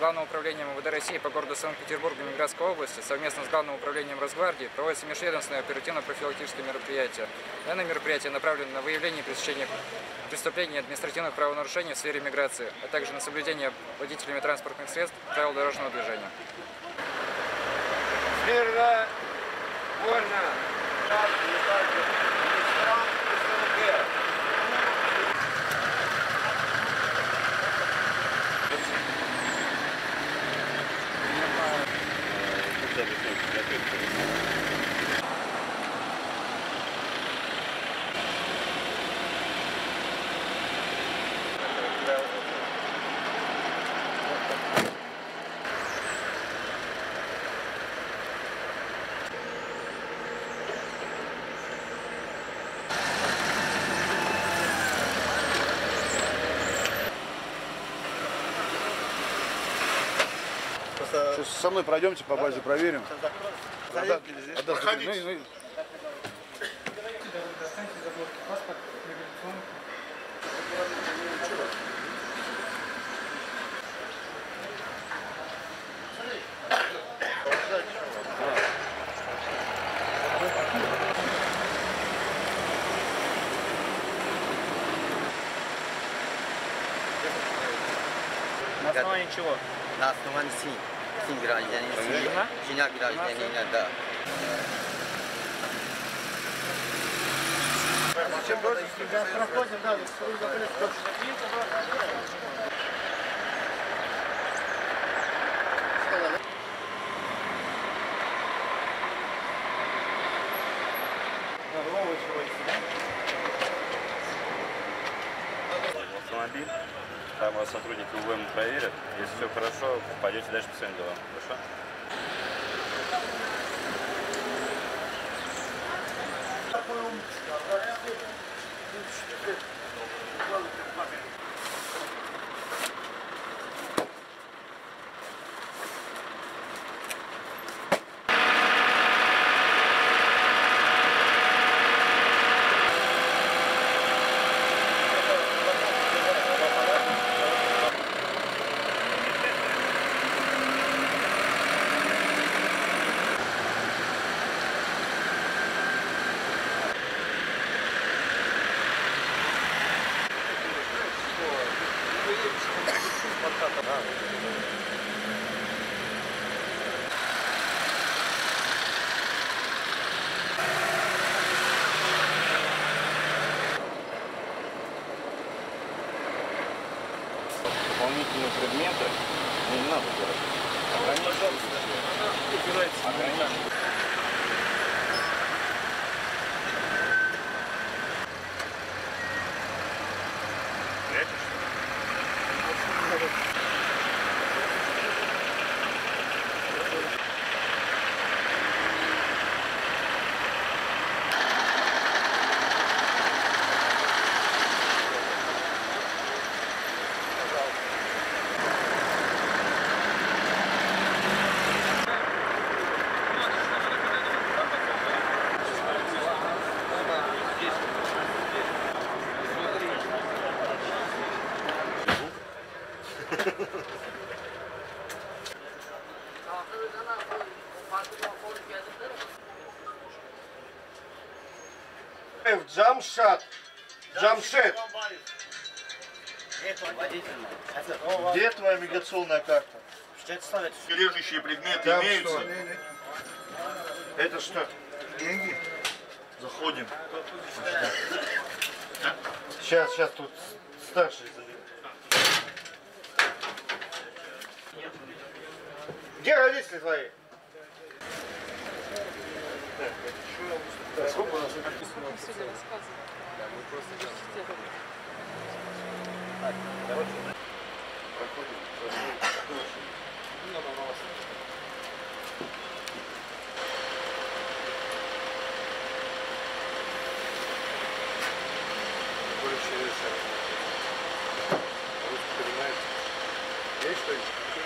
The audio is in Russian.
Главным управлением МВД России по городу Санкт-Петербург и Ленинградской области совместно с Главным управлением Росгвардии проводятся межведомственные оперативно-профилактические мероприятия. Данное мероприятие направлено на выявление и преступлений и административных правонарушений в сфере миграции, а также на соблюдение водителями транспортных средств правил дорожного движения. Смирно, вольно, good. Сейчас со мной пройдемте по базе, проверим. Отда- отдаст документы. Ну, ну, На основании чего? На основании СИН. СИН гражданин. Жена? Жена гражданина, да. автомобиль. Там сотрудники УВМ проверят. Если все хорошо, пойдете дальше по своим делам. Хорошо? Дополнительные предметы не надо делать. Ограничить. Ограничить. Джамшат. Джамшет. Где твоя миграционная карта? Лежащие предметы Там имеются. что? Это что? Деньги? Заходим. Сейчас, сейчас тут старший заберет. Где родители твои? Русский понимает? Есть что-нибудь?